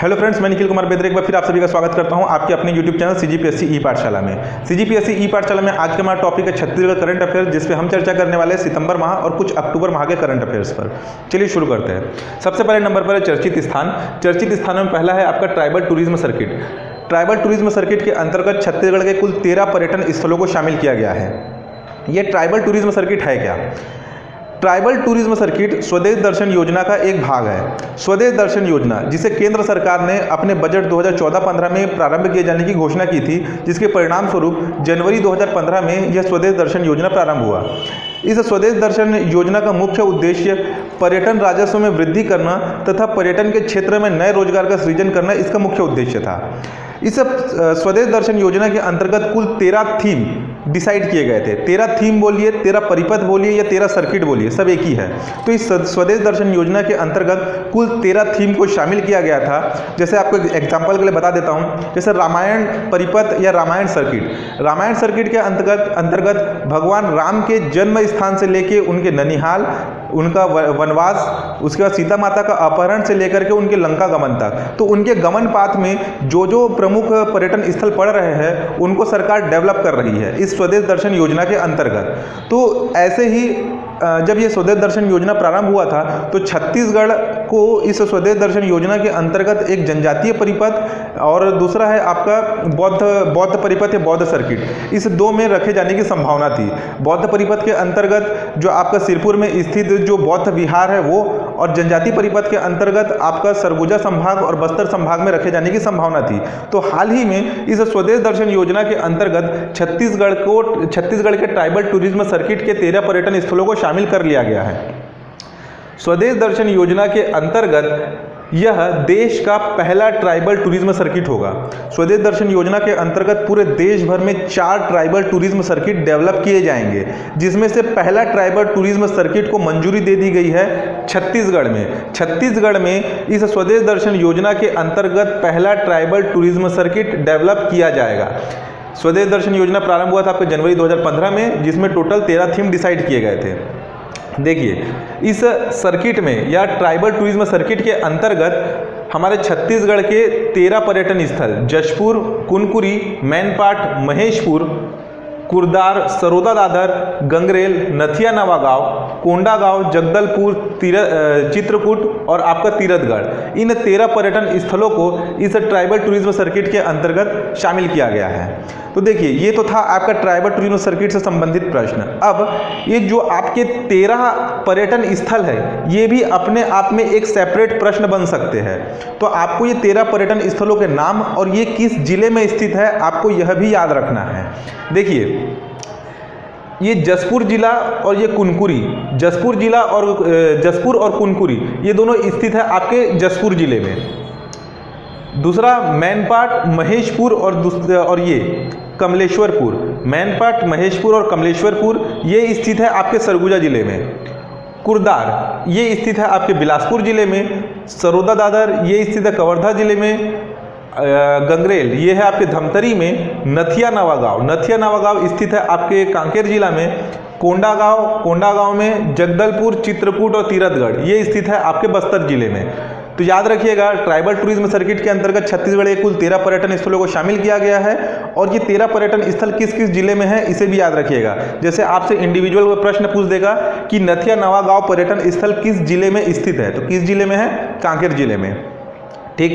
Hello friends मैं निखिल कुमार बेदरे एक बार फिर आप सभी का स्वागत करता हूँ आपके अपने यूट्यूब चैनल सीजीपीएससी ई पाठशाला में। सीजीपीएससी ई पाठशाला में आज का हमारा टॉपिक है छत्तीसगढ़ करंट अफेयर जिस पे हम चर्चा करने वाले हैं सितंबर माह और कुछ अक्टूबर माह के करंट अफेयर्स पर। चलिए शुरू करते हैं। सबसे पहले नंबर पर है चर्चित स्थान। चर्चित स्थानों में पहला है आपका tribal tourism circuit tribal tourism circuit के अंतर्गत छत्तीसगढ़ के कुल तेरह पर्यटन स्थलों को शामिल किया गया है। ये ट्राइबल टूरिज़्म सर्किट है क्या? Tribal tourism circuit Swadesh Darshan योजना का एक भाग है। स्वदेश दर्शन योजना, जिसे केंद्र सरकार ने अपने बजट 2014-15 में प्रारंभ किए जाने की घोषणा की थी, जिसके परिणाम स्वरूप जनवरी 2015 में यह स्वदेश दर्शन योजना प्रारंभ हुआ। इस स्वदेश दर्शन योजना का मुख्य उद्देश्य पर्यटन राजस्व में वृद्धि करना तथा पर्यटन के क्षेत्र में नए रोज़गार का सृजन करना इसका मुख्य उद्देश्य था। इस स्वदेश दर्शन योजना के अंतर्गत कुल तेरह थीम डिसाइड किए गए थे। तेरह थीम बोलिए, तेरह परिपथ बोलिए या तेरह सर्किट बोलिए, सब एक ही है। तो इस स्वदेश दर्शन योजना के अंतर्गत कुल तेरह थीम को शामिल किया गया था। जैसे आपको एग्ज़ाम्पल के लिए बता देता हूँ। जैसे रामायण परिपथ या रामायण सर्किट। रामायण सर्किट के अंतर्गत अंतर्गत भगवान राम के जन्म स्थान से लेके उनके ननिहाल उनका वनवास, उसके बाद सीता माता का अपहरण से लेकर के उनके लंका गमन तक। तो उनके गमन पाथ में जो जो प्रमुख पर्यटन स्थल पड़ रहे हैं, उनको सरकार डेवलप कर रही है इस स्वदेश दर्शन योजना के अंतर्गत। तो ऐसे ही जब ये स्वदेश दर्शन योजना प्रारंभ हुआ था तो छत्तीसगढ़ को इस स्वदेश दर्शन योजना के अंतर्गत एक जनजातीय परिपथ और दूसरा है आपका बौद्ध बौद्ध परिपथ या बौद्ध सर्किट। इस दो में रखे जाने की संभावना थी। बौद्ध परिपथ के अंतर्गत जो आपका सिरपुर में स्थित जो बौद्ध विहार है वो और जनजाति परिपथ के अंतर्गत आपका सरगुजा संभाग और बस्तर संभाग में रखे जाने की संभावना थी। तो हाल ही में इस स्वदेश दर्शन योजना के अंतर्गत छत्तीसगढ़ को, छत्तीसगढ़ के ट्राइबल टूरिज़्म सर्किट के तेरह पर्यटन स्थलों को शामिल कर लिया गया है। स्वदेश दर्शन योजना के अंतर्गत यह देश का पहला ट्राइबल टूरिज़्म सर्किट होगा। स्वदेश दर्शन योजना के अंतर्गत पूरे देश भर में चार ट्राइबल टूरिज़्म सर्किट डेवलप किए जाएँगे, जिसमें से पहला ट्राइबल टूरिज़्म सर्किट को मंजूरी दे दी गई है छत्तीसगढ़ में। छत्तीसगढ़ में इस स्वदेश दर्शन योजना के अंतर्गत पहला ट्राइबल टूरिज़्म सर्किट डेवलप किया जाएगा। स्वदेश दर्शन योजना प्रारंभ हुआ था आपके जनवरी 2015 में, जिसमें टोटल तेरह थीम डिसाइड किए गए थे। देखिए, इस सर्किट में या ट्राइबल टूरिज़्म सर्किट के अंतर्गत हमारे छत्तीसगढ़ के तेरह पर्यटन स्थल, जशपुर, कुनकुरी, मैनपाट, महेशपुर कुरदार सरोदा दादर, गंगरेल, नथिया नवागांव कोंडागांव जगदलपुर, तीर चित्रकूट और आपका तीरथगढ़। इन तेरह पर्यटन स्थलों को इस ट्राइबल टूरिज़्म सर्किट के अंतर्गत शामिल किया गया है। तो देखिए, ये तो था आपका ट्राइबल टूरिज़्म सर्किट से संबंधित प्रश्न। अब ये जो आपके तेरह पर्यटन स्थल है, ये भी अपने आप में एक सेपरेट प्रश्न बन सकते हैं। तो आपको ये तेरह पर्यटन स्थलों के नाम और ये किस ज़िले में स्थित है, आपको यह भी याद रखना है। देखिए ये जसपुर जिला और ये कुनकुरी, जसपुर जिला और जसपुर और कुनकुरी, ये दोनों स्थित है आपके जसपुर ज़िले में। दूसरा, मैनपाट, महेशपुर और और ये, कमलेश्वरपुर। मैनपाट, महेशपुर और कमलेश्वरपुर, ये स्थित है आपके सरगुजा ज़िले में। कुरदार, ये स्थित है आपके बिलासपुर ज़िले में। सरोदा दादर, ये स्थित है कवर्धा ज़िले में। गंगरेल, ये है आपके धमतरी में नथिया नवा गाँव। नथिया नवा गाँव स्थित है आपके कांकेर जिला में। कोंडागांव कोंडागांव में जगदलपुर, चित्रकूट और तीरथगढ़, ये स्थित है आपके बस्तर ज़िले में। तो याद रखिएगा, ट्राइबल टूरिज़्म सर्किट के अंतर्गत छत्तीसगढ़ के कुल तेरह पर्यटन स्थलों को शामिल किया गया है। और ये तेरह पर्यटन स्थल किस किस ज़िले में है, इसे भी याद रखिएगा। जैसे आपसे इंडिविजुअल प्रश्न पूछ देगा कि नथिया नवा गाँव पर्यटन स्थल किस ज़िले में स्थित है तो किस ज़िले में है? कांकेर ज़िले में। ठीक?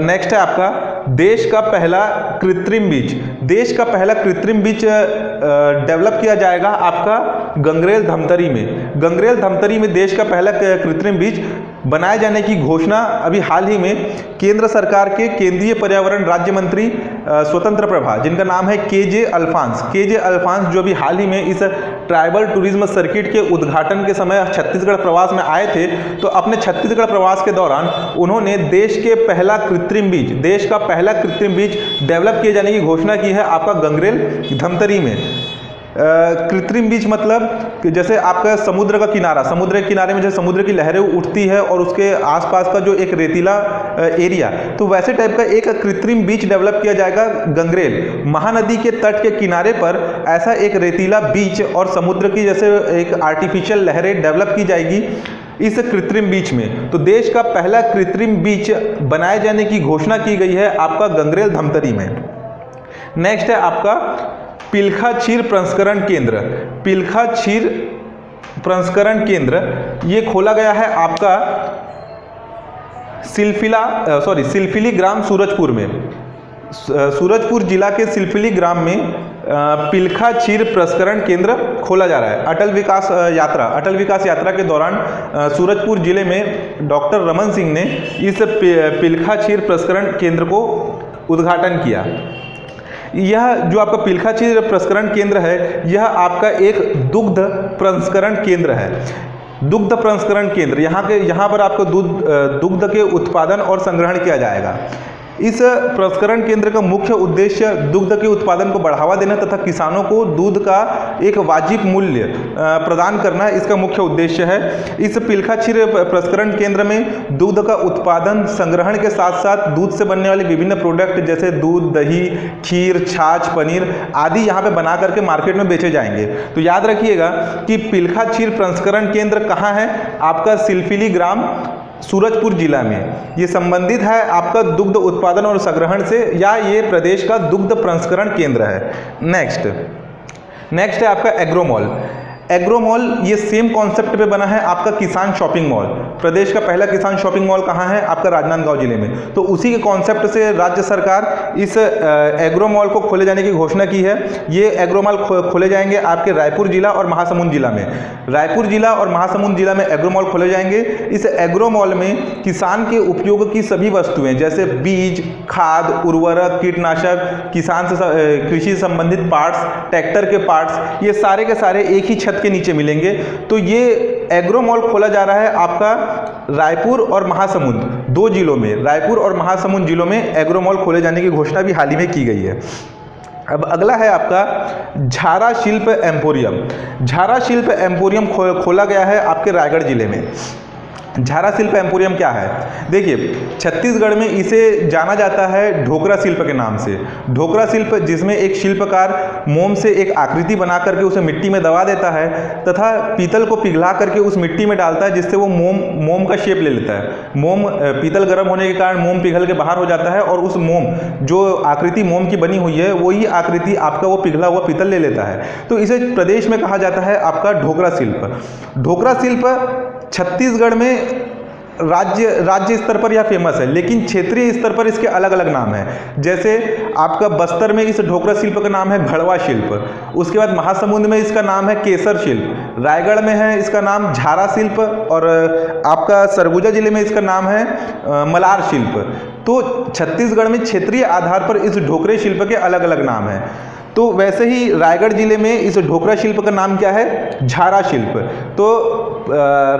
नेक्स्ट है आपका, देश का पहला कृत्रिम बीज। देश का पहला कृत्रिम बीज डेवलप किया जाएगा आपका गंगरेल धमतरी में। गंगरेल धमतरी में देश का पहला कृत्रिम बीज बनाए जाने की घोषणा अभी हाल ही में केंद्र सरकार के केंद्रीय पर्यावरण राज्य मंत्री स्वतंत्र प्रभा, जिनका नाम है के जे अल्फांस। के जे अल्फांस जो अभी हाल ही में इस ट्राइबल टूरिज़्म सर्किट के उद्घाटन के समय छत्तीसगढ़ प्रवास में आए थे तो अपने छत्तीसगढ़ प्रवास के दौरान उन्होंने देश के पहला कृत्रिम बीज, देश का पहला कृत्रिम बीज डेवलप किए जाने की घोषणा की है आपका गंगरेल धमतरी में। कृत्रिम बीच मतलब कि जैसे आपका समुद्र का किनारा, समुद्र के किनारे में जैसे समुद्र की लहरें उठती है और उसके आसपास का जो एक रेतीला एरिया तो वैसे टाइप का एक कृत्रिम बीच डेवलप किया जाएगा गंगरेल। महानदी के तट के किनारे पर ऐसा एक रेतीला बीच और समुद्र की जैसे एक आर्टिफिशियल लहरें डेवलप की जाएगी इस कृत्रिम बीच में। तो देश का पहला कृत्रिम बीच बनाए जाने की घोषणा की गई है आपका गंगरेल धमतरी में। नेक्स्ट है आपका पिलखा क्षीर प्रसंस्करण केंद्र, पिलखा क्षीर प्रसंस्करण केंद्र, ये खोला गया है आपका सिलफिला सॉरी सिलफिली ग्राम सूरजपुर में। सूरजपुर जिला के सिलफिली ग्राम में पिलखा क्षीर प्रसंस्करण केंद्र खोला जा रहा है। अटल विकास यात्रा, अटल विकास यात्रा के दौरान सूरजपुर ज़िले में डॉक्टर रमन सिंह ने इस पिलखा क्षीर प्रसंस्करण केंद्र को उद्घाटन किया। यह जो आपका पिलखा चीज़ प्रस्करण केंद्र है, यह आपका एक दुग्ध प्रसंस्करण केंद्र है। दुग्ध प्रसंस्करण केंद्र, यहाँ के, यहाँ पर आपको दूध दुग्ध के उत्पादन और संग्रहण किया जाएगा। इस प्रसंस्करण केंद्र का मुख्य उद्देश्य दुग्ध के उत्पादन को बढ़ावा देना तथा किसानों को दूध का एक वाजिब मूल्य प्रदान करना इसका मुख्य उद्देश्य है। इस पिलखा क्षीर प्रसंस्करण केंद्र में दूध का उत्पादन संग्रहण के साथ साथ दूध से बनने वाले विभिन्न प्रोडक्ट जैसे दूध, दही, खीर, छाछ, पनीर आदि यहाँ पे बना करके मार्केट में बेचे जाएँगे। तो याद रखिएगा कि पिलखा क्षीर प्रसंस्करण केंद्र कहाँ है? आपका सिलफिली ग्राम सूरजपुर जिला में। ये संबंधित है आपका दुग्ध उत्पादन और संग्रहण से या ये प्रदेश का दुग्ध प्रसंस्करण केंद्र है। नेक्स्ट नेक्स्ट है आपका एग्रोमॉल एग्रोमॉल ये सेम कॉन्सेप्ट पे बना है आपका किसान शॉपिंग मॉल प्रदेश का पहला किसान शॉपिंग मॉल कहाँ है? आपका राजनांदगांव ज़िले में। तो उसी के कॉन्सेप्ट से राज्य सरकार इस एग्रो मॉल को खोले जाने की घोषणा की है। ये एग्रो मॉल खोले जाएँगे आपके रायपुर जिला और महासमुंद जिला में। रायपुर जिला और महासमुंद जिला में एग्रो मॉल खोले जाएँगे। इस एग्रो मॉल में किसान के उपयोग की सभी वस्तुएँ, जैसे बीज, खाद, उर्वरक, कीटनाशक, किसान से कृषि संबंधित पार्ट्स ट्रैक्टर के पार्ट्स ये सारे के सारे एक ही छत के नीचे मिलेंगे। तो ये एग्रो मॉल खोला जा रहा है आपका रायपुर और महासमुंद दो जिलों में। रायपुर और महासमुंद जिलों में एग्रो मॉल खोले जाने की घोषणा भी हाल ही में की गई है। अब अगला है आपका झारा शिल्प एम्पोरियम। झारा शिल्प एम्पोरियम खो, खोला गया है आपके रायगढ़ ज़िले में। झारा शिल्प एम्पोरियम क्या है? देखिए, छत्तीसगढ़ में इसे जाना जाता है ढोकरा शिल्प के नाम से। ढोकरा शिल्प जिसमें एक शिल्पकार मोम से एक आकृति बना करके उसे मिट्टी में दबा देता है, तथा पीतल को पिघला करके उस मिट्टी में डालता है, जिससे वो मोम मोम का शेप ले लेता है। मोम पीतल गर्म होने के कारण मोम पिघल के बाहर हो जाता है, और उस मोम, जो आकृति मोम की बनी हुई है, वही आकृति आपका वो पिघला हुआ पीतल ले लेता है। तो इसे प्रदेश में कहा जाता है आपका ढोकरा शिल्प। ढोकरा शिल्प छत्तीसगढ़ में राज्य राज्य स्तर पर यह फ़ेमस है, लेकिन क्षेत्रीय स्तर पर इसके अलग अलग नाम हैं। जैसे आपका बस्तर में इस ढोकरा शिल्प का नाम है घड़वा शिल्प, उसके बाद महासमुंद में इसका नाम है केसर शिल्प, रायगढ़ में है इसका नाम झारा शिल्प, और आपका सरगुजा ज़िले में इसका नाम है मलार शिल्प। तो छत्तीसगढ़ में क्षेत्रीय आधार पर इस ढोकरे शिल्प के अलग अलग नाम हैं। तो वैसे ही रायगढ़ ज़िले में इस ढोकरा शिल्प का नाम क्या है? झारा शिल्प। तो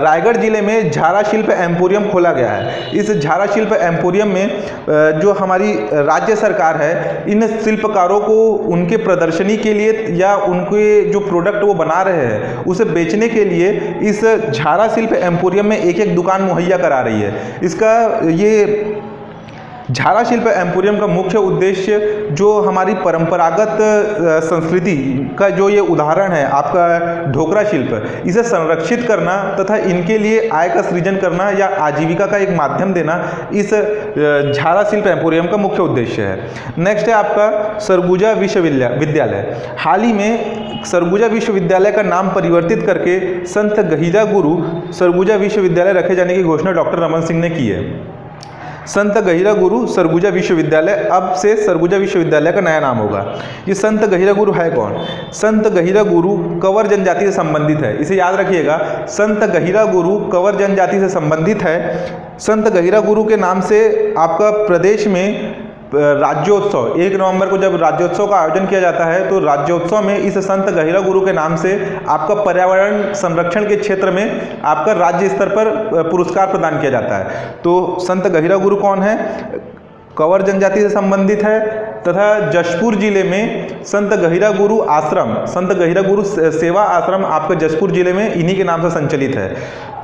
रायगढ़ ज़िले में झारा शिल्प एम्पोरियम खोला गया है। इस झारा शिल्प एम्पोरियम में जो हमारी राज्य सरकार है, इन शिल्पकारों को उनके प्रदर्शनी के लिए या उनके जो प्रोडक्ट वो बना रहे हैं, उसे बेचने के लिए इस झारा शिल्प एम्पोरियम में एक एक दुकान मुहैया करा रही है। इसका ये झारा शिल्प एम्पोरियम का मुख्य उद्देश्य जो हमारी परंपरागत संस्कृति का जो ये उदाहरण है, आपका ढोकरा शिल्प, इसे संरक्षित करना तथा इनके लिए आय का सृजन करना या आजीविका का एक माध्यम देना इस झारा शिल्प एम्पोरियम का मुख्य उद्देश्य है। नेक्स्ट है आपका सरगुजा विश्वविद्यालय हाल ही में सरगुजा विश्वविद्यालय का नाम परिवर्तित करके संत गहिजा गुरु सरगुजा विश्वविद्यालय रखे जाने की घोषणा डॉक्टर रमन सिंह ने की है। संत गहिरा गुरु सरगुजा विश्वविद्यालय, अब से सरगुजा विश्वविद्यालय का नया नाम होगा। ये संत गहिरा गुरु है कौन? संत गहिरा गुरु कंवर जनजाति से संबंधित है। इसे याद रखिएगा, संत गहिरा गुरु कंवर जनजाति से संबंधित है। संत गहिरा गुरु के नाम से आपका प्रदेश में राज्योत्सव, एक नवंबर को जब राज्योत्सव का आयोजन किया जाता है तो राज्योत्सव में इस संत गहिरा गुरु के नाम से आपका पर्यावरण संरक्षण के क्षेत्र में आपका राज्य स्तर पर पुरस्कार प्रदान किया जाता है। तो संत गहिरा गुरु कौन है? कंवर जनजाति से संबंधित है, तथा जशपुर ज़िले में संत गहिरा गुरु आश्रम, संत गहिरा गुरु सेवा आश्रम आपके जशपुर ज़िले में इन्हीं के नाम से संचालित है।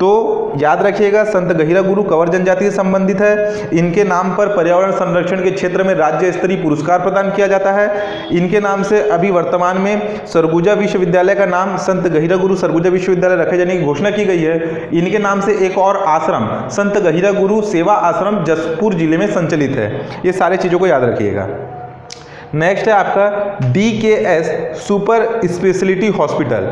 तो याद रखिएगा, संत गहिरा गुरु कंवर जनजाति से संबंधित है। इनके नाम पर पर्यावरण संरक्षण के क्षेत्र में राज्य स्तरीय पुरस्कार प्रदान किया जाता है। इनके नाम से अभी वर्तमान में सरगुजा विश्वविद्यालय का नाम संत गहिरा गुरु सरगुजा विश्वविद्यालय रखे जाने की घोषणा की गई है। इनके नाम से एक और आश्रम, संत गहिरा गुरु सेवा आश्रम जसपुर ज़िले में संचालित है। ये सारे चीज़ों को याद रखिएगा। नेक्स्ट है आपका D K S super speciality hospital.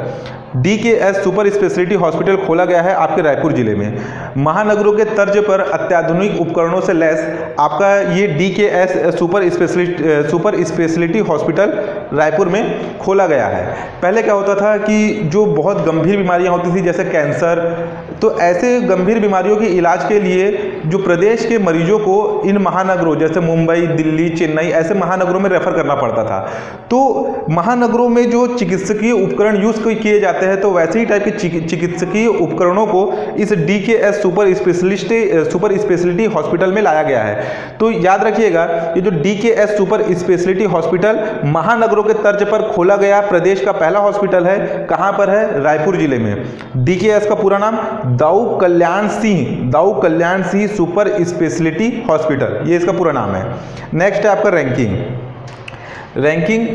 D K S super speciality hospital खोला गया है आपके रायपुर ज़िले में। महानगरों के तर्ज पर अत्याधुनिक उपकरणों से लैस आपका ये D K S super speciality super speciality hospital Raipur में खोला गया है। पहले क्या होता था कि जो बहुत गंभीर बीमारियाँ होती थी, जैसे कैंसर तो ऐसे गंभीर बीमारियों के इलाज के लिए जो प्रदेश के मरीजों को इन महानगरों, जैसे मुंबई, दिल्ली, चेन्नई, ऐसे महानगरों में रेफर करना पड़ता था। तो महानगरों में जो चिकित्सकीय उपकरण यूज़ किए जाते हैं तो वैसे ही टाइप के चिकित्सकीय उपकरणों को इस D K S super specialist, super speciality hospital में लाया गया है। तो याद रखिएगा, ये जो D K S super speciality hospital महानगरों के तर्ज पर खोला गया प्रदेश का पहला हॉस्पिटल है, कहाँ पर है? रायपुर ज़िले में। डी के एस का पूरा नाम Dau Kalyan Singh Dau Kalyan Singh super speciality hospital ये इसका पूरा नाम है। नेक्स्ट है आपका रैंकिंग रैंकिंग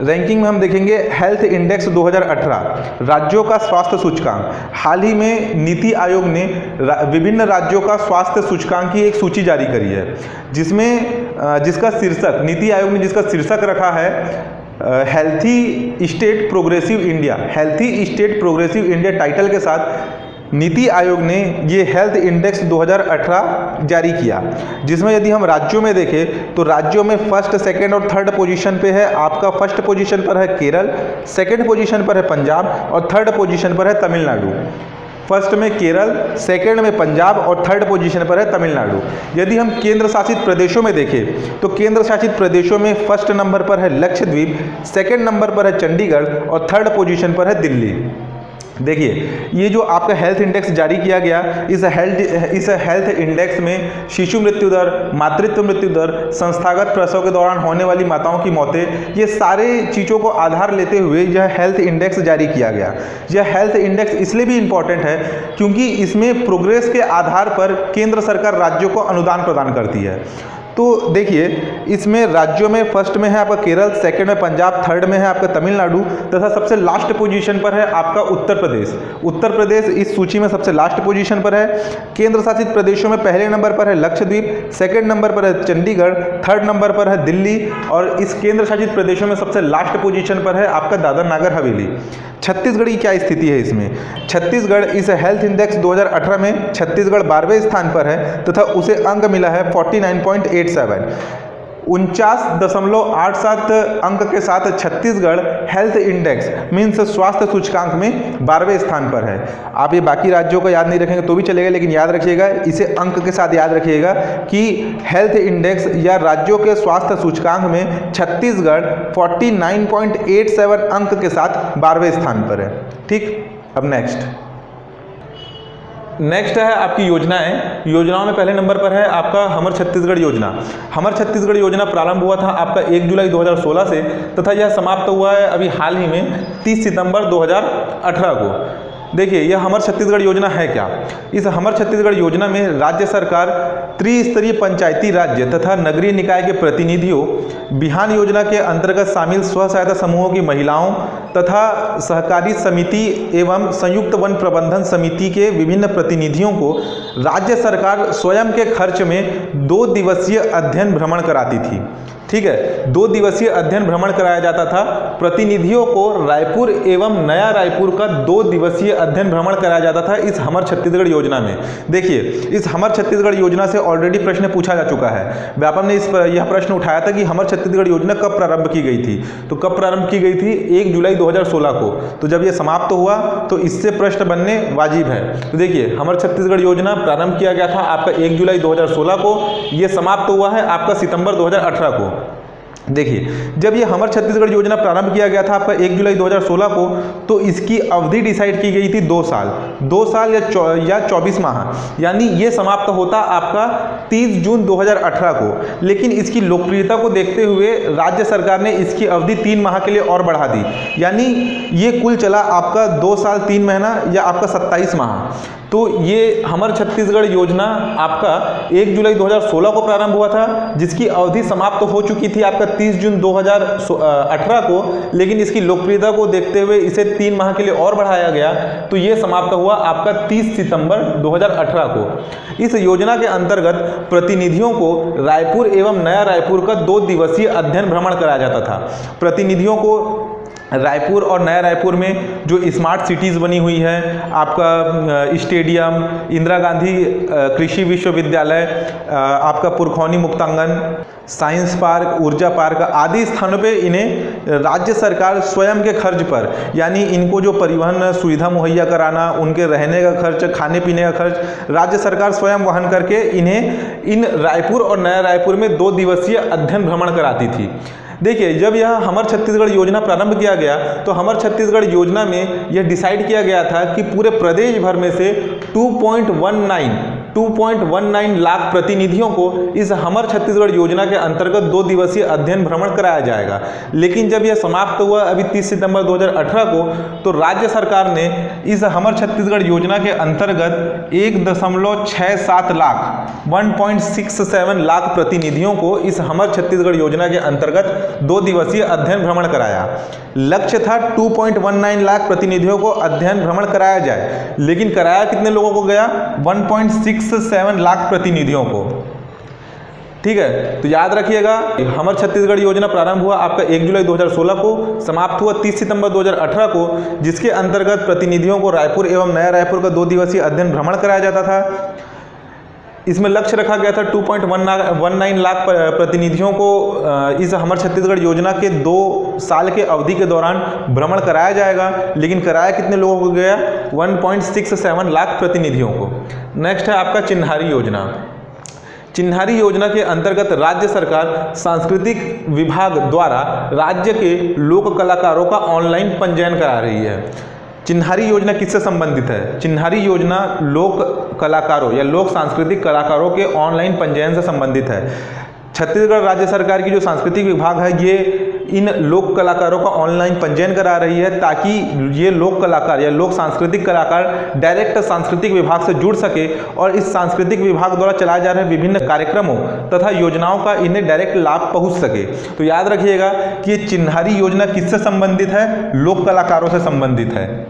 रैंकिंग में हम देखेंगे हेल्थ इंडेक्स 2018 राज्यों का स्वास्थ्य सूचकांक। हाल ही में नीति आयोग ने रा, विभिन्न राज्यों का स्वास्थ्य सूचकांक की एक सूची जारी करी है जिसमें जिसका शीर्षक नीति आयोग ने जिसका शीर्षक रखा है healthy state progressive India healthy state progressive India title के साथ नीति आयोग ने ये हेल्थ इंडेक्स 2018 जारी किया, जिसमें यदि हम राज्यों में देखें तो राज्यों में फ़र्स्ट सेकंड और थर्ड पोजीशन पे है आपका फ़र्स्ट पोजीशन पर है केरल सेकंड पोजीशन पर है पंजाब और थर्ड पोजीशन पर है तमिलनाडु। फ़र्स्ट में केरल सेकंड में पंजाब और थर्ड पोजीशन पर है तमिलनाडु। यदि हम केंद्र शासित प्रदेशों में देखें तो केंद्र शासित प्रदेशों में फ़र्स्ट नंबर पर है लक्षद्वीप सेकंड नंबर पर है चंडीगढ़ और थर्ड पोजीशन पर है दिल्ली। देखिए, ये जो आपका हेल्थ इंडेक्स जारी किया गया, इस हेल्थ इस हेल्थ इंडेक्स में शिशु मृत्यु दर, मातृत्व मृत्यु दर, संस्थागत प्रसव के दौरान होने वाली माताओं की मौतें, ये सारे चीज़ों को आधार लेते हुए यह हेल्थ इंडेक्स जारी किया गया। यह हेल्थ इंडेक्स इसलिए भी इंपॉर्टेंट है, क्योंकि इसमें प्रोग्रेस के आधार पर केंद्र सरकार राज्यों को अनुदान प्रदान करती है। तो देखिए, इसमें राज्यों में फ़र्स्ट में है आपका केरल सेकंड में पंजाब थर्ड में है आपका तमिलनाडु तथा सबसे लास्ट पोजीशन पर है आपका उत्तर प्रदेश। उत्तर प्रदेश इस सूची में सबसे लास्ट पोजीशन पर है। केंद्र शासित प्रदेशों में पहले नंबर पर है लक्षद्वीप सेकंड नंबर पर है चंडीगढ़ थर्ड नंबर पर है दिल्ली और इस केंद्र शासित प्रदेशों में सबसे लास्ट पोजीशन पर है आपका दादर नागर हवेली। छत्तीसगढ़ की क्या स्थिति है इसमें? छत्तीसगढ़ इस हेल्थ इंडेक्स 2018 में छत्तीसगढ़ बारहवें स्थान पर है तथा उसे अंक मिला है 49.87 उनचास दशमलव आठ सात अंक के साथ छत्तीसगढ़ हेल्थ इंडेक्स मीन्स स्वास्थ्य सूचकांक में बारहवें स्थान पर है। आप ये बाकी राज्यों को याद नहीं रखेंगे तो भी चलेगा, लेकिन याद रखिएगा, इसे अंक के साथ याद रखिएगा कि हेल्थ इंडेक्स या राज्यों के स्वास्थ्य सूचकांक में छत्तीसगढ़ 49.87 अंक के साथ बारहवें स्थान पर है। ठीक? अब नेक्स्ट नेक्स्ट है आपकी योजनाएँ। योजनाओं में पहले नंबर पर है आपका हमर छत्तीसगढ़ योजना। हमर छत्तीसगढ़ योजना प्रारंभ हुआ था आपका 1 जुलाई 2016 से, तथा यह समाप्त हुआ है अभी हाल ही में 30 सितंबर 2018 को। देखिए, यह हमर छत्तीसगढ़ योजना है क्या? इस हमर छत्तीसगढ़ योजना में राज्य सरकार त्रिस्तरीय पंचायती राज्य तथा नगरीय निकाय के प्रतिनिधियों, बिहान योजना के अंतर्गत शामिल स्व सहायता समूहों की महिलाओं तथा सहकारी समिति एवं संयुक्त वन प्रबंधन समिति के विभिन्न प्रतिनिधियों को राज्य सरकार स्वयं के खर्च में दो दिवसीय अध्ययन भ्रमण कराती थी। ठीक है? दो दिवसीय अध्ययन भ्रमण कराया जाता था। प्रतिनिधियों को रायपुर एवं नया रायपुर का दो दिवसीय अध्ययन भ्रमण कराया जाता था इस हमर छत्तीसगढ़ योजना में। देखिए, इस हमर छत्तीसगढ़ योजना से ऑलरेडी प्रश्न पूछा जा चुका है। व्यापम ने इस पर यह प्रश्न उठाया था कि हमर छत्तीसगढ़ योजना कब प्रारंभ की गई थी? तो कब प्रारंभ की गई थी? एक जुलाई दो हज़ार सोलह को। तो जब यह समाप्त तो हुआ तो इससे प्रश्न बनने वाजिब है। तो देखिए, हमर छत्तीसगढ़ योजना प्रारंभ किया गया था आपका एक जुलाई दो हज़ार सोलह को। यह समाप्त हुआ है आपका सितंबर 2018 को। देखिए जब ये हमर छत्तीसगढ़ योजना प्रारंभ किया गया था आपका एक जुलाई 2016 को तो इसकी अवधि डिसाइड की गई थी दो साल। दो साल या चौ, या 24 माह। यानी ये समाप्त होता आपका 30 जून 2018 को। लेकिन इसकी लोकप्रियता को देखते हुए राज्य सरकार ने इसकी अवधि तीन माह के लिए और बढ़ा दी। यानी ये कुल चला आपका दो साल तीन महीना या आपका सत्ताईस माह। तो ये हमर छत्तीसगढ़ योजना आपका 1 जुलाई 2016 को प्रारंभ हुआ था जिसकी अवधि समाप्त हो चुकी थी आपका 30 जून 2018 को, लेकिन इसकी लोकप्रियता को देखते हुए इसे तीन माह के लिए और बढ़ाया गया तो ये समाप्त हुआ आपका 30 सितंबर 2018 को। इस योजना के अंतर्गत प्रतिनिधियों को रायपुर एवं नया रायपुर का दो दिवसीय अध्ययन भ्रमण कराया जाता था। प्रतिनिधियों को रायपुर और नया रायपुर में जो स्मार्ट सिटीज़ बनी हुई है, आपका स्टेडियम इंदिरा गांधी कृषि विश्वविद्यालय आपका Purkhauni Muktangan science park Urja park आदि स्थानों पे इन्हें राज्य सरकार स्वयं के खर्च पर, यानी इनको जो परिवहन सुविधा मुहैया कराना, उनके रहने का खर्च, खाने पीने का खर्च, राज्य सरकार स्वयं वहन करके इन्हें इन रायपुर और नया रायपुर में दो दिवसीय अध्ययन भ्रमण कराती थी। देखिए, जब यह हमर छत्तीसगढ़ योजना प्रारंभ किया गया तो हमर छत्तीसगढ़ योजना में यह डिसाइड किया गया था कि पूरे प्रदेश भर में से 2.19 2.19 लाख प्रतिनिधियों को इस हमर छत्तीसगढ़ योजना के अंतर्गत दो दिवसीय अध्ययन भ्रमण कराया जाएगा। लेकिन जब यह समाप्त हुआ अभी 30 सितंबर 2018 को तो राज्य सरकार ने इस हमर छत्तीसगढ़ योजना के अंतर्गत एक दशमलव छः सात लाख 1.67 लाख प्रतिनिधियों को इस हमर छत्तीसगढ़ योजना के अंतर्गत दो दिवसीय अध्ययन भ्रमण कराया। लक्ष्य था 2.19 लाख प्रतिनिधियों को अध्ययन भ्रमण कराया जाए, लेकिन कराया कितने लोगों को गया? 1.67 लाख प्रतिनिधियों को। ठीक है? तो याद रखिएगा, हमर छत्तीसगढ़ योजना प्रारंभ हुआ आपका 1 जुलाई 2016 को, समाप्त हुआ 30 सितंबर 2018 को, जिसके अंतर्गत प्रतिनिधियों को रायपुर एवं नया रायपुर का दो दिवसीय अध्ययन भ्रमण कराया जाता था। इसमें लक्ष्य रखा गया था 2.19 लाख प्रतिनिधियों को इस हमर छत्तीसगढ़ योजना के दो साल के अवधि के दौरान भ्रमण कराया जाएगा। लेकिन कराया कितने लोगों को गया? 1.67 लाख प्रतिनिधियों को। नेक्स्ट है आपका चिन्हारी योजना। चिन्हारी योजना के अंतर्गत राज्य सरकार सांस्कृतिक विभाग द्वारा राज्य के लोक कलाकारों का ऑनलाइन पंजीयन करा रही है। चिन्हारी योजना किससे संबंधित है? चिन्हारी योजना लोक कलाकारों या लोक सांस्कृतिक कलाकारों के ऑनलाइन पंजीयन से संबंधित है। छत्तीसगढ़ राज्य सरकार की जो सांस्कृतिक विभाग है, ये इन लोक कलाकारों का ऑनलाइन पंजीयन करा रही है ताकि ये लोक कलाकार या लोक सांस्कृतिक कलाकार डायरेक्ट सांस्कृतिक विभाग से जुड़ सके और इस सांस्कृतिक विभाग द्वारा चलाए जा रहे विभिन्न कार्यक्रमों तथा योजनाओं का इन्हें डायरेक्ट लाभ पहुँच सके। तो याद रखिएगा कि ये चिन्हारी योजना किससे संबंधित है? लोक कलाकारों से संबंधित है।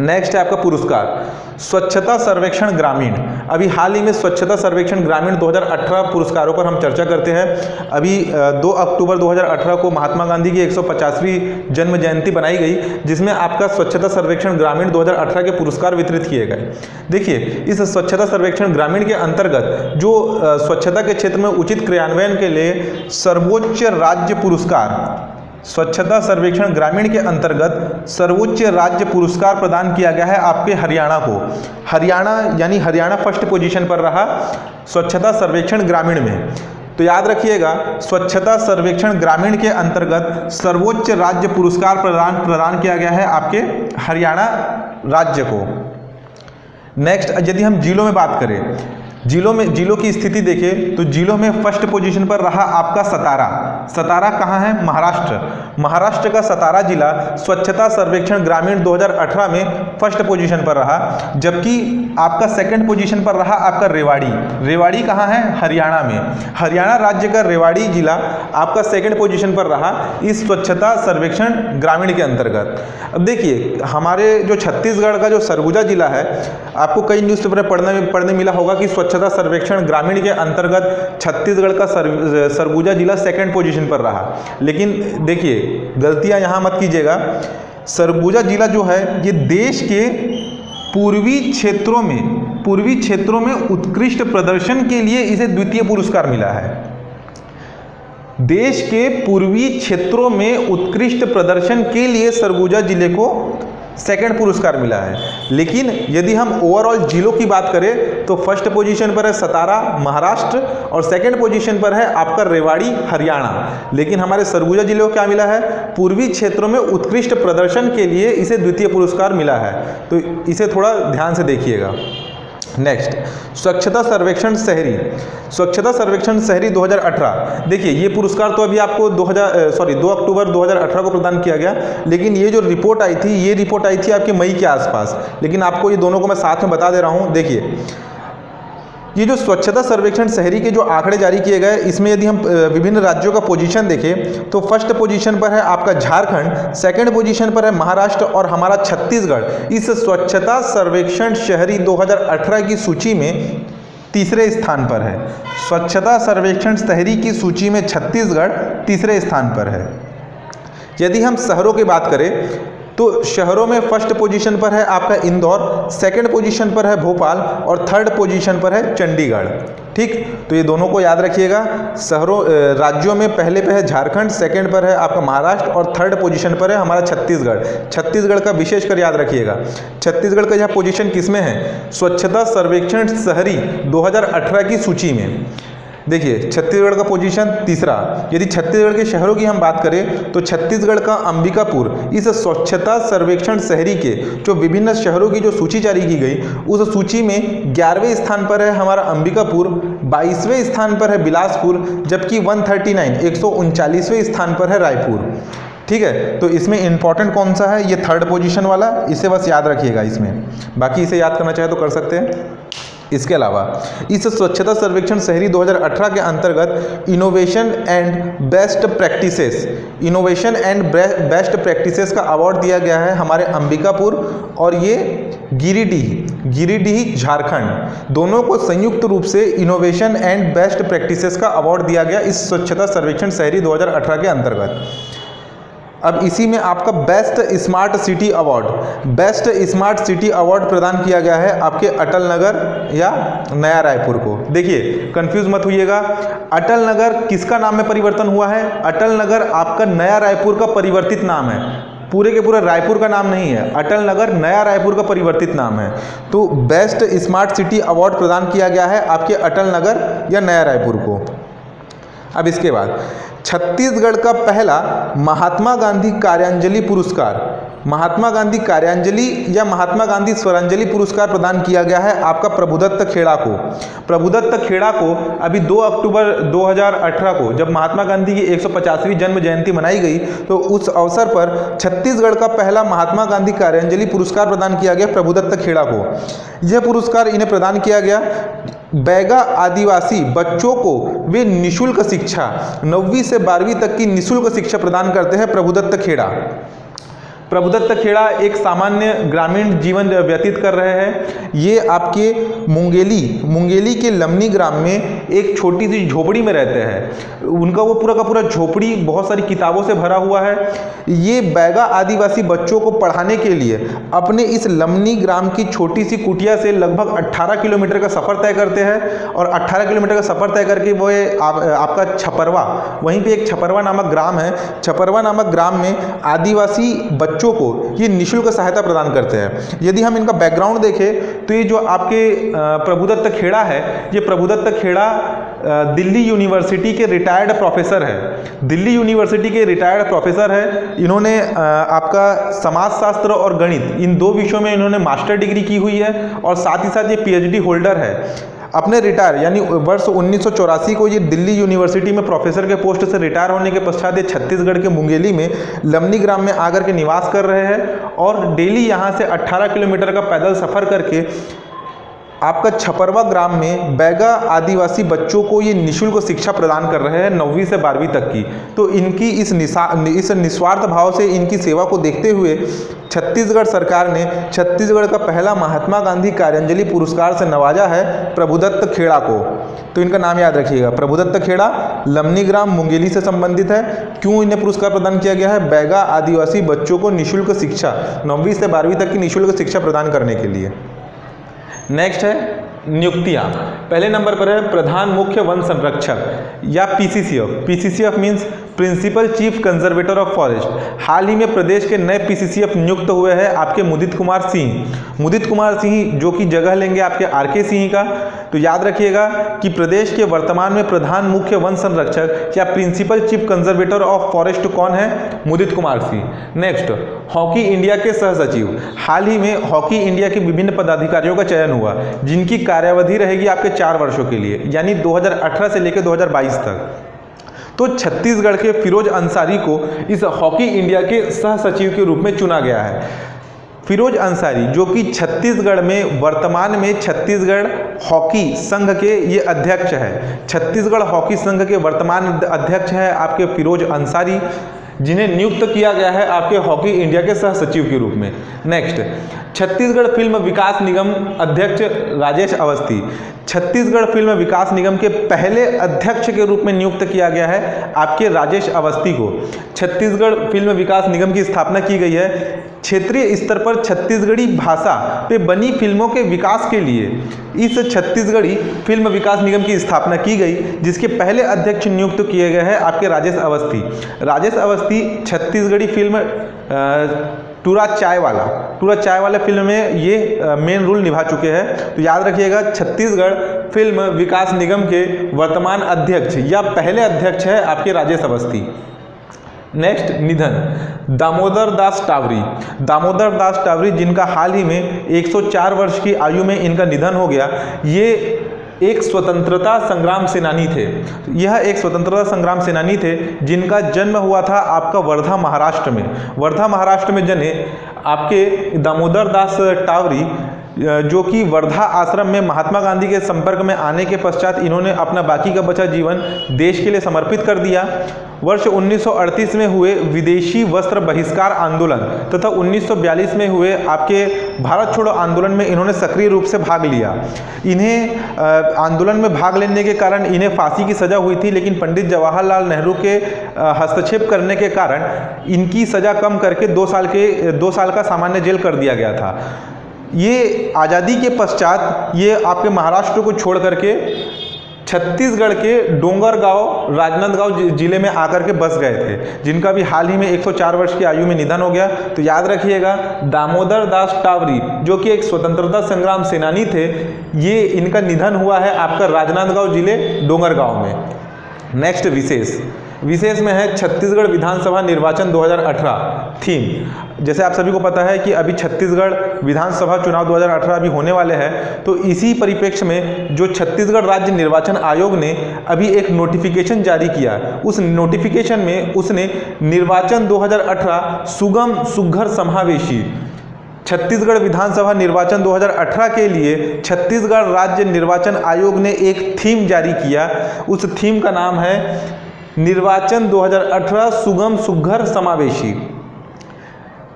नेक्स्ट है आपका पुरस्कार। स्वच्छता सर्वेक्षण ग्रामीण। अभी हाल ही में स्वच्छता सर्वेक्षण ग्रामीण 2018 पुरस्कारों पर हम चर्चा करते हैं। अभी 2 अक्टूबर 2018 को महात्मा गांधी की 150वीं जन्म जयंती बनाई गई, जिसमें आपका स्वच्छता सर्वेक्षण ग्रामीण 2018 के पुरस्कार वितरित किए गए। देखिए, इस स्वच्छता सर्वेक्षण ग्रामीण के अंतर्गत जो स्वच्छता के क्षेत्र में उचित क्रियान्वयन के लिए सर्वोच्च राज्य पुरस्कार स्वच्छता सर्वेक्षण ग्रामीण के अंतर्गत सर्वोच्च राज्य पुरस्कार प्रदान किया गया है आपके हरियाणा को। हरियाणा, यानी हरियाणा फ़र्स्ट पोजीशन पर रहा स्वच्छता सर्वेक्षण ग्रामीण में। तो याद रखिएगा, स्वच्छता सर्वेक्षण ग्रामीण के अंतर्गत सर्वोच्च राज्य पुरस्कार प्रदान प्रदान किया गया है आपके हरियाणा राज्य को। नेक्स्ट, यदि हम जिलों में बात करें जिलों में, जिलों की स्थिति देखें तो जिलों में फ़र्स्ट पोजीशन पर रहा आपका सतारा। सतारा कहाँ है? महाराष्ट्र। महाराष्ट्र का सतारा जिला स्वच्छता सर्वेक्षण ग्रामीण 2018 में फ़र्स्ट पोजीशन पर रहा, जबकि आपका सेकंड पोजीशन पर रहा आपका रेवाड़ी। रेवाड़ी कहाँ है? हरियाणा में। हरियाणा राज्य का रेवाड़ी जिला आपका सेकेंड पोजिशन पर रहा इस स्वच्छता सर्वेक्षण ग्रामीण के अंतर्गत। अब देखिए, हमारे जो छत्तीसगढ़ का जो सरगुजा जिला है, आपको कई न्यूज़पेपर पढ़ने पढ़ने मिला होगा कि स्वच्छ स्वच्छता सर्वेक्षण ग्रामीण के अंतर्गत छत्तीसगढ़ का सर, सरगुजा जिला सेकंड पोजीशन पर रहा। लेकिन देखिए गलतियाँ यहाँ मत कीजिएगा। सरगुजा जिला जो है ये देश के पूर्वी क्षेत्रों में पूर्वी क्षेत्रों में उत्कृष्ट प्रदर्शन के लिए इसे द्वितीय पुरस्कार मिला है। देश के पूर्वी क्षेत्रों में उत्कृष्ट प्रदर्शन के लिए सरगुजा ज़िले को सेकंड पुरस्कार मिला है। लेकिन यदि हम ओवरऑल जिलों की बात करें तो फ़र्स्ट पोजीशन पर है सतारा, महाराष्ट्र और सेकेंड पोजीशन पर है आपका रेवाड़ी, हरियाणा। लेकिन हमारे सरगुजा ज़िले को क्या मिला है? पूर्वी क्षेत्रों में उत्कृष्ट प्रदर्शन के लिए इसे द्वितीय पुरस्कार मिला है। तो इसे थोड़ा ध्यान से देखिएगा। नेक्स्ट स्वच्छता सर्वेक्षण शहरी। स्वच्छता सर्वेक्षण शहरी 2018 देखिए, ये पुरस्कार तो अभी आपको 2000 सॉरी 2 अक्टूबर 2018 को प्रदान किया गया, लेकिन ये जो रिपोर्ट आई थी, ये रिपोर्ट आई थी आपके मई के आसपास। लेकिन आपको ये दोनों को मैं साथ में बता दे रहा हूँ। देखिए ये जो स्वच्छता सर्वेक्षण शहरी के जो आंकड़े जारी किए गए, इसमें यदि हम विभिन्न राज्यों का पोजीशन देखें तो फ़र्स्ट पोजीशन पर है आपका झारखंड सेकंड पोजीशन पर है महाराष्ट्र और हमारा छत्तीसगढ़। इस स्वच्छता सर्वेक्षण शहरी 2018 की सूची में तीसरे स्थान पर है। स्वच्छता सर्वेक्षण शहरी की सूची में छत्तीसगढ़ तीसरे स्थान पर है। यदि हम शहरों की बात करें तो शहरों में फ़र्स्ट पोजीशन पर है आपका इंदौर सेकंड पोजीशन पर है भोपाल और थर्ड पोजीशन पर है चंडीगढ़। ठीक? तो ये दोनों को याद रखिएगा। शहरों राज्यों में पहले पे है झारखंड सेकंड पर है आपका महाराष्ट्र और थर्ड पोजीशन पर है हमारा छत्तीसगढ़। छत्तीसगढ़ का विशेष कर याद रखिएगा। छत्तीसगढ़ का यह पोजीशन किसमें है? स्वच्छता सर्वेक्षण शहरी 2018 की सूची में। देखिए, छत्तीसगढ़ का पोजीशन तीसरा। यदि छत्तीसगढ़ के शहरों की हम बात करें तो छत्तीसगढ़ का अंबिकापुर इस स्वच्छता सर्वेक्षण शहरी के, जो विभिन्न शहरों की जो सूची जारी की गई, उस सूची में ग्यारहवें स्थान पर है हमारा अंबिकापुर, बाईसवें स्थान पर है बिलासपुर, जबकि 139 एक सौ उनचालीसवें स्थान पर है रायपुर। ठीक है तो इसमें इंपॉर्टेंट कौन सा है? ये थर्ड पोजीशन वाला, इसे बस याद रखिएगा इसमें। बाकी इसे याद करना चाहे तो कर सकते हैं। इसके अलावा, इस स्वच्छता सर्वेक्षण शहरी 2018 के अंतर्गत innovation and best practices innovation and best practices का अवार्ड दिया गया है हमारे अंबिकापुर और ये गिरिडीह गिरिडीह, झारखंड। दोनों को संयुक्त रूप से इनोवेशन एंड बेस्ट प्रैक्टिसेस का अवार्ड दिया गया इस स्वच्छता सर्वेक्षण शहरी 2018 के अंतर्गत। अब इसी में आपका best smart city award best smart city award प्रदान किया गया है आपके अटल नगर या नया रायपुर को। देखिए कंफ्यूज मत होइएगा। अटल नगर किसका नाम में परिवर्तन हुआ है? अटल नगर आपका नया रायपुर का परिवर्तित नाम है। पूरे के पूरे रायपुर का नाम नहीं है। अटल नगर नया रायपुर का परिवर्तित नाम है। तो बेस्ट स्मार्ट सिटी अवार्ड प्रदान किया गया है आपके अटल नगर या नया रायपुर को। अब इसके बाद छत्तीसगढ़ का पहला महात्मा गांधी कार्यांजलि पुरस्कार। महात्मा गांधी कार्यांजलि या महात्मा गांधी स्वरांजलि पुरस्कार प्रदान किया गया है आपका प्रभुदत्त खेड़ा को। प्रभुदत्त खेड़ा को अभी 2 अक्टूबर 2018 को जब महात्मा गांधी की 150वीं जन्म जयंती मनाई गई तो उस अवसर पर छत्तीसगढ़ का पहला महात्मा गांधी कार्यांजलि पुरस्कार प्रदान किया गया प्रभुदत्त खेड़ा को। यह पुरस्कार इन्हें प्रदान किया गया। बैगा आदिवासी बच्चों को वे निशुल्क शिक्षा, नौवीं से बारहवीं तक की निशुल्क शिक्षा प्रदान करते हैं प्रभुदत्त खेड़ा। प्रभुदत्त खेड़ा एक सामान्य ग्रामीण जीवन व्यतीत कर रहे हैं। ये आपके मुंगेली मुंगेली के लमनी ग्राम में एक छोटी सी झोपड़ी में रहते हैं। उनका वो पूरा का पूरा झोपड़ी बहुत सारी किताबों से भरा हुआ है। ये बैगा आदिवासी बच्चों को पढ़ाने के लिए अपने इस लमनी ग्राम की छोटी सी कुटिया से लगभग 18 किलोमीटर का सफ़र तय करते हैं और 18 किलोमीटर का सफ़र तय करके वो आप, आपका छपरवा वहीं पे एक छपरवा नामक ग्राम है। छपरवा नामक ग्राम में आदिवासी बच्चों बच्चों को ये निःशुल्क सहायता प्रदान करते हैं। यदि हम इनका बैकग्राउंड देखें तो ये जो आपके प्रभुदत्त खेड़ा है, ये प्रभुदत्त खेड़ा दिल्ली यूनिवर्सिटी के रिटायर्ड प्रोफेसर है। दिल्ली यूनिवर्सिटी के रिटायर्ड प्रोफेसर है। इन्होंने आपका समाजशास्त्र और गणित, इन दो विषयों में इन्होंने मास्टर डिग्री की हुई है और साथ ही साथ ये पीएचडी होल्डर है। अपने रिटायर यानी वर्ष उन्नीस सौ चौरासी को ये दिल्ली यूनिवर्सिटी में प्रोफेसर के पोस्ट से रिटायर होने के पश्चात ये छत्तीसगढ़ के मुंगेली में लमनी ग्राम में आकर के निवास कर रहे हैं और डेली यहाँ से 18 किलोमीटर का पैदल सफ़र करके आपका छपरवा ग्राम में बैगा आदिवासी बच्चों को ये निशुल्क शिक्षा प्रदान कर रहे हैं नौवीं से बारहवीं तक की। तो इनकी इस निशा, इस निस्वार्थ भाव से इनकी सेवा को देखते हुए छत्तीसगढ़ सरकार ने छत्तीसगढ़ का पहला महात्मा गांधी कार्यांजलि पुरस्कार से नवाजा है प्रभुदत्त खेड़ा को। तो इनका नाम याद रखिएगा, प्रभुदत्त खेड़ा लमनी ग्राम मुंगेली से संबंधित है। क्यों इन्हें पुरस्कार प्रदान किया गया है? बैगा आदिवासी बच्चों को निःशुल्क शिक्षा, नौवीं से बारहवीं तक की निःशुल्क शिक्षा प्रदान करने के लिए। नेक्स्ट है? नियुक्तियाँ। पहले नंबर पर है प्रधान मुख्य वन संरक्षक या PCCF PCCF means principal chief conservator of forest हाल ही में प्रदेश के नए पीसीसीएफ नियुक्त हुए हैं आपके मुदित कुमार सिंह। मुदित कुमार सिंह जो कि जगह लेंगे आपके आर के सिंह का। तो याद रखिएगा कि प्रदेश के वर्तमान में प्रधान मुख्य वन संरक्षक या principal chief conservator of forest कौन है? Mudit Kumar Singh. Next hockey India के सह सचिव। हाल ही में हॉकी इंडिया के विभिन्न पदाधिकारियों का चयन हुआ, जिनकी कार्यावधि रहेगी आपके चार वर्षों के लिए, यानी 2018 से लेकर 2022 तक। तो छत्तीसगढ़ के फिरोज अंसारी को इस हॉकी इंडिया के सह सचिव के रूप में चुना गया है। फिरोज अंसारी, जो कि छत्तीसगढ़ में, वर्तमान में छत्तीसगढ़ हॉकी संघ के ये अध्यक्ष है। छत्तीसगढ़ हॉकी संघ के वर्तमान अध्यक्ष है आपके फिरोज अंसारी, जिन्हें नियुक्त किया गया है आपके हॉकी इंडिया के सह सचिव के रूप में। नेक्स्ट छत्तीसगढ़ फ़िल्म विकास निगम अध्यक्ष राजेश अवस्थी। छत्तीसगढ़ फ़िल्म विकास निगम के पहले अध्यक्ष के रूप में नियुक्त किया गया है आपके राजेश अवस्थी को। छत्तीसगढ़ फ़िल्म विकास निगम की स्थापना की गई है। क्षेत्रीय स्तर पर छत्तीसगढ़ी भाषा पे बनी फ़िल्मों के विकास के लिए इस छत्तीसगढ़ी फ़िल्म विकास निगम की स्थापना की गई, जिसके पहले अध्यक्ष नियुक्त किए गए हैं आपके राजेश अवस्थी। राजेश अवस्थी, छत्तीसगढ़ी फ़िल्म टूरा चाय वाला। टूरा चाय वाला फ़िल्म में ये मेन रोल निभा चुके हैं। तो याद रखिएगा, छत्तीसगढ़ फ़िल्म विकास निगम के वर्तमान अध्यक्ष या पहले अध्यक्ष है आपके राजेश अवस्थी नेक्स्ट निधन। दामोदर दास टावरी। दामोदर दास टावरी जिनका हाल ही में 104 वर्ष की आयु में इनका निधन हो गया, ये एक स्वतंत्रता संग्राम सेनानी थे। यह एक स्वतंत्रता संग्राम सेनानी थे जिनका जन्म हुआ था आपका वर्धा महाराष्ट्र में। वर्धा महाराष्ट्र में जने आपके दामोदर दास टावरी जो कि वर्धा आश्रम में महात्मा गांधी के संपर्क में आने के पश्चात इन्होंने अपना बाकी का बचा जीवन देश के लिए समर्पित कर दिया। वर्ष 1938 में हुए विदेशी वस्त्र बहिष्कार आंदोलन तथा 1942 में हुए आपके भारत छोड़ो आंदोलन में इन्होंने सक्रिय रूप से भाग लिया। इन्हें आंदोलन में भाग लेने के कारण इन्हें फांसी की सज़ा हुई थी, लेकिन पंडित जवाहरलाल नेहरू के हस्तक्षेप करने के कारण इनकी सज़ा कम करके दो साल के, दो साल का सामान्य जेल कर दिया गया था। ये आज़ादी के पश्चात ये आपके महाराष्ट्र को छोड़ करके छत्तीसगढ़ के डोंगरगांव, राजनांदगांव ज़िले में आकर के बस गए थे। जिनका भी हाल ही में 104 वर्ष की आयु में निधन हो गया। तो याद रखिएगा, दामोदर दास टावरी, जो कि एक स्वतंत्रता संग्राम सेनानी थे, ये इनका निधन हुआ है आपका राजनांदगांव ज़िले डोंगरगांव में। नेक्स्ट विशेष। विशेष में है छत्तीसगढ़ विधानसभा निर्वाचन 2018 थीम। जैसे आप सभी को पता है कि अभी छत्तीसगढ़ विधानसभा चुनाव 2018 अभी होने वाले हैं तो इसी परिप्रेक्ष्य में जो छत्तीसगढ़ राज्य निर्वाचन आयोग ने अभी एक नोटिफिकेशन जारी किया, उस नोटिफिकेशन में उसने निर्वाचन 2018 सुगम सुघर समावेशी, छत्तीसगढ़ विधानसभा निर्वाचन 2018 के लिए छत्तीसगढ़ राज्य निर्वाचन आयोग ने एक थीम जारी किया। उस थीम का नाम है निर्वाचन 2018 सुगम सुघर समावेशी।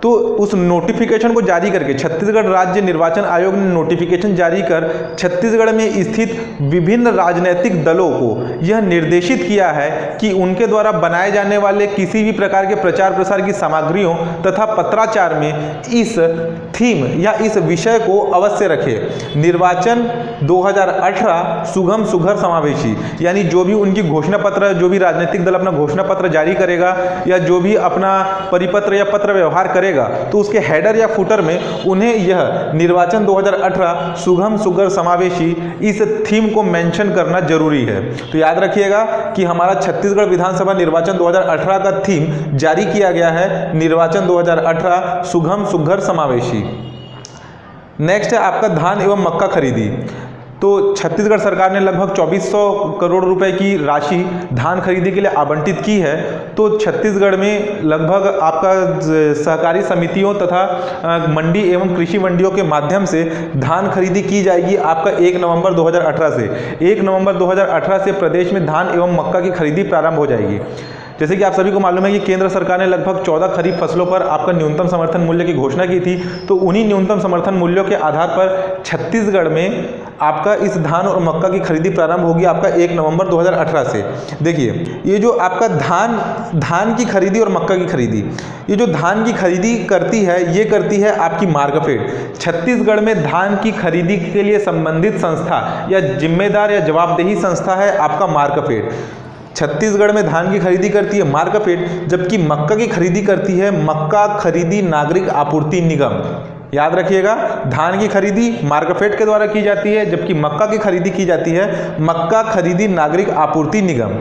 तो उस नोटिफिकेशन को जारी करके छत्तीसगढ़ राज्य निर्वाचन आयोग ने नोटिफिकेशन जारी कर छत्तीसगढ़ में स्थित विभिन्न राजनीतिक दलों को यह निर्देशित किया है कि उनके द्वारा बनाए जाने वाले किसी भी प्रकार के प्रचार प्रसार की सामग्रियों तथा पत्राचार में इस थीम या इस विषय को अवश्य रखें। निर्वाचन 2018 सुगम सुघर समावेशी, यानी जो भी उनकी घोषणा पत्र जो भी राजनीतिक दल अपना घोषणा पत्र जारी करेगा या जो भी अपना परिपत्र या पत्र व्यवहार करेगा करेगा तो उसके हेडर या फुटर में उन्हें यह निर्वाचन 2018 सुगम सुगर समावेशी इस थीम को मेंशन करना ज़रूरी है। तो याद रखिएगा कि हमारा छत्तीसगढ़ विधानसभा निर्वाचन 2018 का थीम जारी किया गया है, निर्वाचन 2018 सुगम सुघर समावेशी। नेक्स्ट है आपका धान एवं मक्का खरीदी। तो छत्तीसगढ़ सरकार ने लगभग 2400 करोड़ रुपए की राशि धान खरीदी के लिए आवंटित की है। तो छत्तीसगढ़ में लगभग आपका सहकारी समितियों तथा मंडी एवं कृषि मंडियों के माध्यम से धान खरीदी की जाएगी आपका 1 नवंबर 2018 से। 1 नवंबर 2018 से प्रदेश में धान एवं मक्का की खरीदी प्रारंभ हो जाएगी। जैसे कि आप सभी को मालूम है कि केंद्र सरकार ने लगभग 14 खरीफ फ़सलों पर आपका न्यूनतम समर्थन मूल्य की घोषणा की थी। तो उन्हीं न्यूनतम समर्थन मूल्यों के आधार पर छत्तीसगढ़ में आपका इस धान और मक्का की खरीदी प्रारंभ होगी आपका एक नवंबर 2018 से। देखिए, ये जो आपका धान धान की खरीदी और मक्का की खरीदी, ये जो धान की खरीदी करती है, ये करती है आपकी मार्कफेड छत्तीसगढ़ में धान की खरीदी के लिए संबंधित संस्था या जिम्मेदार या जवाबदेही संस्था है आपका मार्कफेड छत्तीसगढ़ में धान की खरीदी करती है मार्कफेड, जबकि मक्का की खरीदी करती है मक्का खरीदी नागरिक आपूर्ति निगम। याद रखिएगा, धान की खरीदी मार्कफेड के द्वारा की जाती है, जबकि मक्का की खरीदी की जाती है मक्का खरीदी नागरिक आपूर्ति निगम।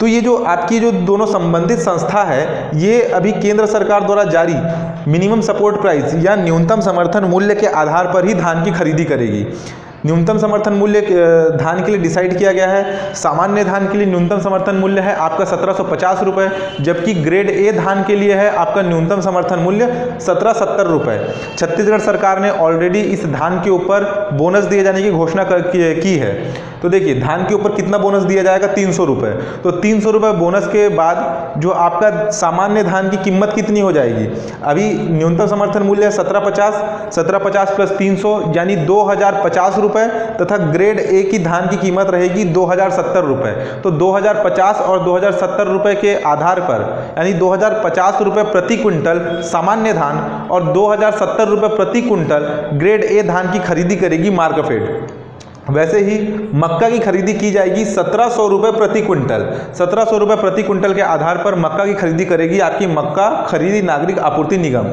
तो ये जो आपकी जो दोनों संबंधित संस्था है, ये अभी केंद्र सरकार द्वारा जारी मिनिमम सपोर्ट प्राइस या न्यूनतम समर्थन मूल्य के आधार पर ही धान की खरीदी करेगी। न्यूनतम समर्थन मूल्य धान के लिए डिसाइड किया गया है। सामान्य धान के लिए न्यूनतम समर्थन मूल्य है आपका सत्रह सौ जबकि ग्रेड ए धान के लिए है आपका न्यूनतम समर्थन मूल्य सत्रह सत्तर रुपये छत्तीसगढ़ सरकार ने ऑलरेडी इस धान के ऊपर बोनस दिए जाने की घोषणा की है। तो देखिए, धान के ऊपर कितना बोनस दिया जाएगा? तीन सौ रुपये तो तीन सौ रुपये बोनस के बाद जो आपका सामान्य धान की कीमत कितनी हो जाएगी? अभी न्यूनतम समर्थन मूल्य है सत्रह पचास सत्रह पचास प्लस तीन सौ, यानी दो हज़ार पचास तथा ग्रेड ए की धान की कीमत रहेगी दो हज़ार सत्तर रुपये तो दो हज़ार पचास और दो हज़ार रुपये के आधार पर, यानी दो हज़ार पचास रुपये प्रति क्विंटल सामान्य धान और दो हज़ार सत्तर रुपये प्रति क्विंटल ग्रेड ए धान की खरीदी करेगी मार्कफेड। वैसे ही मक्का की खरीदी की जाएगी सत्रह सौ रुपये प्रति क्विंटल। सत्रह सौ रुपये प्रति क्विंटल के आधार पर मक्का की खरीदी करेगी आपकी मक्का खरीदी नागरिक आपूर्ति निगम।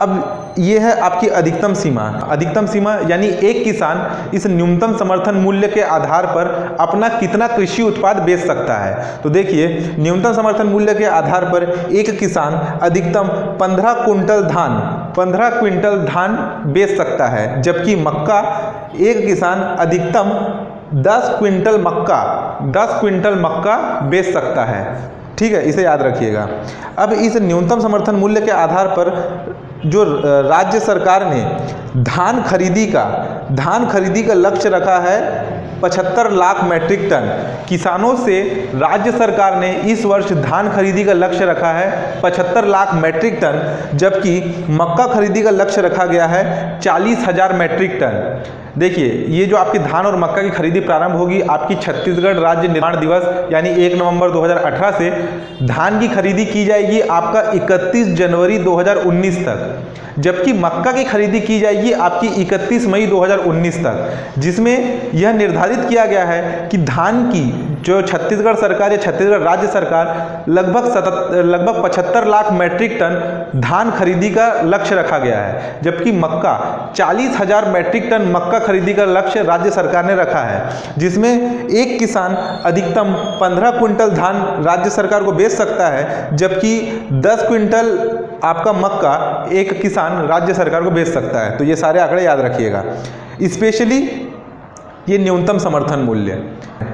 अब ये है आपकी अधिकतम सीमा। अधिकतम सीमा यानी एक किसान इस न्यूनतम समर्थन मूल्य के आधार पर अपना कितना कृषि उत्पाद बेच सकता है। तो देखिए, न्यूनतम समर्थन मूल्य के आधार पर एक किसान अधिकतम 15 कुंटल धान 15 क्विंटल धान बेच सकता है, जबकि मक्का, एक किसान अधिकतम 10 क्विंटल मक्का 10 क्विंटल मक्का बेच सकता है। ठीक है, इसे याद रखिएगा। अब इस न्यूनतम समर्थन मूल्य के आधार पर जो राज्य सरकार ने धान खरीदी का धान खरीदी का लक्ष्य रखा है पचहत्तर लाख मैट्रिक टन किसानों से राज्य सरकार ने इस वर्ष धान खरीदी का लक्ष्य रखा है। पचहत्तर लाख मैट्रिक टन जबकि मक्का खरीदी का लक्ष्य रखा गया है चालीस हज़ार मैट्रिक टन देखिए, ये जो आपकी धान और मक्का की खरीदी प्रारंभ होगी, आपकी छत्तीसगढ़ राज्य निर्माण दिवस, यानी 1 नवंबर 2018 से धान की खरीदी की जाएगी आपका 31 जनवरी 2019 तक। जबकि मक्का की खरीदी की जाएगी आपकी 31 मई 2019 तक, जिसमें यह निर्धारित किया गया है कि धान की जो छत्तीसगढ़ सरकार या छत्तीसगढ़ राज्य सरकार लगभग लगभग पचहत्तर लाख मैट्रिक टन धान खरीदी का लक्ष्य रखा गया है, जबकि मक्का चालीस हज़ार मैट्रिक टन मक्का खरीदी का लक्ष्य राज्य सरकार ने रखा है, जिसमें एक किसान अधिकतम पंद्रह क्विंटल धान राज्य सरकार को बेच सकता है, जबकि दस क्विंटल आपका मक्का एक किसान राज्य सरकार को बेच सकता है। तो ये सारे आंकड़े याद रखिएगा। स्पेशली ये न्यूनतम समर्थन मूल्य।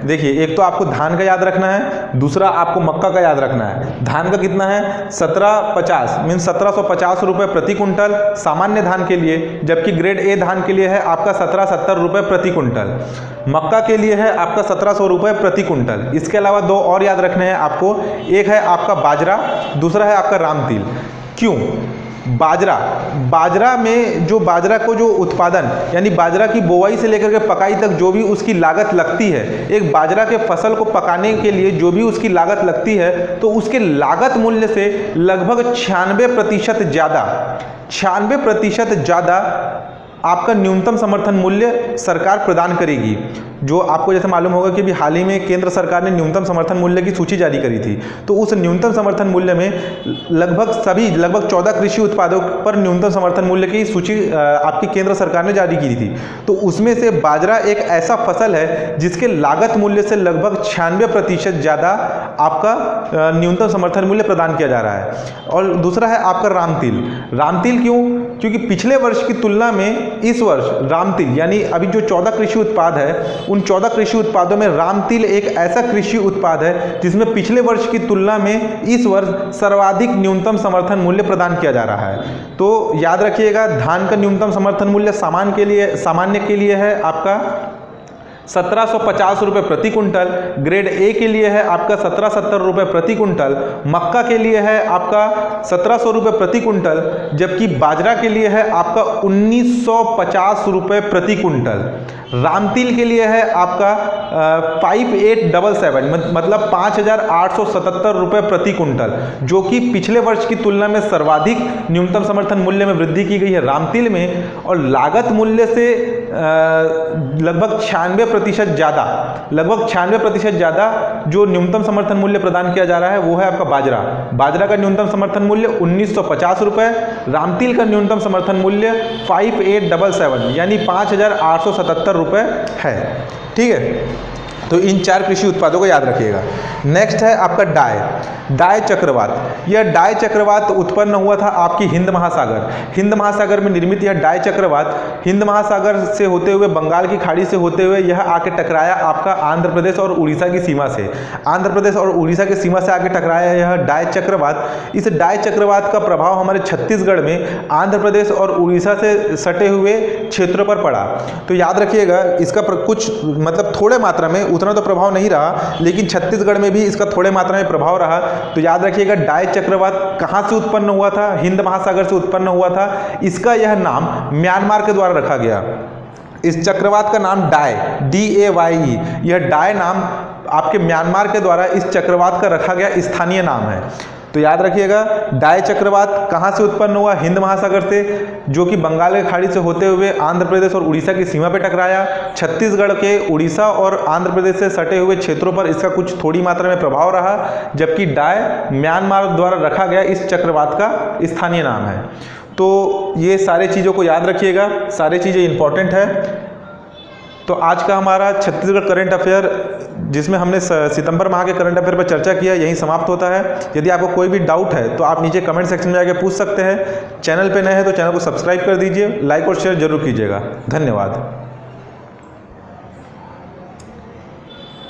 देखिए, एक तो आपको धान का याद रखना है, दूसरा आपको मक्का का याद रखना है। धान का कितना है? सत्रह पचास मीन सत्रह सौ पचास रुपये प्रति कुंटल सामान्य धान के लिए, जबकि ग्रेड ए धान के लिए है आपका सत्रह सत्तर रुपये प्रति कुंटल मक्का के लिए है आपका सत्रह सौ रुपये प्रति कुंटल इसके अलावा दो और याद रखने हैं आपको। एक है आपका बाजरा, दूसरा है आपका रामतिल। क्यों? बाजरा। बाजरा में जो बाजरा को जो उत्पादन, यानी बाजरा की बोवाई से लेकर के पकाई तक जो भी उसकी लागत लगती है, एक बाजरा के फ़सल को पकाने के लिए जो भी उसकी लागत लगती है तो उसके लागत मूल्य से लगभग छियानवे प्रतिशत ज़्यादा, छियानवे प्रतिशत ज़्यादा आपका न्यूनतम समर्थन मूल्य सरकार प्रदान करेगी। जो आपको जैसे मालूम होगा कि अभी हाल ही में केंद्र सरकार ने न्यूनतम समर्थन मूल्य की सूची जारी करी थी। तो उस न्यूनतम समर्थन मूल्य में लगभग सभी, लगभग चौदह कृषि उत्पादों पर न्यूनतम समर्थन मूल्य की सूची आपकी केंद्र सरकार ने जारी की थी। तो उसमें से बाजरा एक ऐसा फ़सल है जिसके लागत मूल्य से लगभग छियानवे प्रतिशत ज़्यादा आपका न्यूनतम समर्थन मूल्य प्रदान किया जा रहा है। और दूसरा है आपका रामतिल। रामतिल क्यों? क्योंकि पिछले वर्ष की तुलना में इस वर्ष रामतिल यानी अभी जो चौदह कृषि उत्पाद है, उन चौदह कृषि उत्पादों में रामतिल एक ऐसा कृषि उत्पाद है जिसमें पिछले वर्ष की तुलना में इस वर्ष सर्वाधिक न्यूनतम समर्थन मूल्य प्रदान किया जा रहा है। तो याद रखिएगा, धान का न्यूनतम समर्थन मूल्य सामान के लिए, सामान्य के लिए है आपका सत्रह सौ पचास रुपये प्रति कुंटल ग्रेड ए के लिए है आपका सत्रह सत्तर रुपये प्रति कुंटल मक्का के लिए है आपका सत्रह सौ रुपये प्रति कुंटल जबकि बाजरा के लिए है आपका उन्नीस सौ पचास रुपये प्रति कुंटल रामतिल के लिए है आपका फाइव एट डबल सेवन मतलब पाँच हज़ार आठ सौ सतहत्तर रुपये प्रति कुंटल जो कि पिछले वर्ष की तुलना में सर्वाधिक न्यूनतम समर्थन मूल्य में वृद्धि की गई है रामतिल में, और लागत मूल्य से लगभग छियानवे प्रतिशत ज़्यादा, लगभग छियानवे प्रतिशत ज़्यादा जो न्यूनतम समर्थन मूल्य प्रदान किया जा रहा है वो है आपका बाजरा। बाजरा का न्यूनतम समर्थन मूल्य उन्नीस सौ पचास रुपये रामतिल का न्यूनतम समर्थन मूल्य फाइव एट डबल सेवन, यानी पाँच हज़ार आठ सौ सतहत्तर रुपये है। ठीक है? तो इन चार कृषि उत्पादों को याद रखिएगा। नेक्स्ट है आपका डाय। डाय चक्रवात। यह डाय चक्रवात उत्पन्न हुआ था आपकी हिंद महासागर। हिंद महासागर में निर्मित यह डाय चक्रवात हिंद महासागर से होते हुए, बंगाल की खाड़ी से होते हुए, यह आके टकराया आपका आंध्र प्रदेश और उड़ीसा की सीमा से। आंध्र प्रदेश और उड़ीसा की सीमा से आके टकराया यह डाय चक्रवात। इस डाय चक्रवात का प्रभाव हमारे छत्तीसगढ़ में आंध्र प्रदेश और उड़ीसा से सटे हुए क्षेत्रों पर पड़ा। तो याद रखिएगा, इसका कुछ मतलब थोड़े मात्रा में उतना तो प्रभाव नहीं रहा, लेकिन छत्तीसगढ़ में भी इसका थोड़े मात्रा में प्रभाव रहा। तो याद रखिएगा, डाय चक्रवात कहाँ से उत्पन्न हुआ था? हिंद महासागर से उत्पन्न हुआ था। इसका यह नाम म्यांमार के द्वारा रखा गया। इस चक्रवात का नाम Daye D A Y E यह डाय नाम आपके म्यांमार के द्वारा इस चक्रवात का रखा गया स्थानीय नाम है। तो याद रखिएगा डाय चक्रवात कहाँ से उत्पन्न हुआ? हिंद महासागर से, जो कि बंगाल की खाड़ी से होते हुए आंध्र प्रदेश और उड़ीसा की सीमा पर टकराया। छत्तीसगढ़ के उड़ीसा और आंध्र प्रदेश से सटे हुए क्षेत्रों पर इसका कुछ थोड़ी मात्रा में प्रभाव रहा, जबकि डाय म्यांमार द्वारा रखा गया इस चक्रवात का स्थानीय नाम है। तो ये सारे चीज़ों को याद रखिएगा, सारी चीज़ें इंपॉर्टेंट है। तो आज का हमारा छत्तीसगढ़ करंट अफेयर जिसमें हमने सितंबर माह के करंट अफेयर पर चर्चा किया, यही समाप्त होता है। यदि आपको कोई भी डाउट है तो आप नीचे कमेंट सेक्शन में जाकर पूछ सकते हैं। चैनल पर नए हैं तो चैनल को सब्सक्राइब कर दीजिए। लाइक और शेयर ज़रूर कीजिएगा। धन्यवाद।